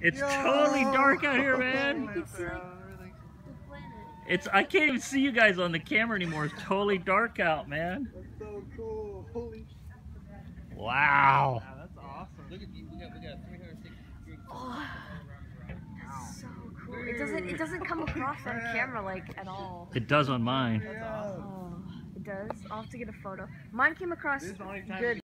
It's Yo! totally dark out here, man. It's I can't even see you guys on the camera anymore. It's totally dark out, man. That's so cool. Holy Wow. That's awesome. Look at you. We got we got 360 degrees. Oh, that's so cool. It doesn't it doesn't come across on camera like at all. It does on mine. Yeah. Oh, it does. I'll have to get a photo. Mine came across good.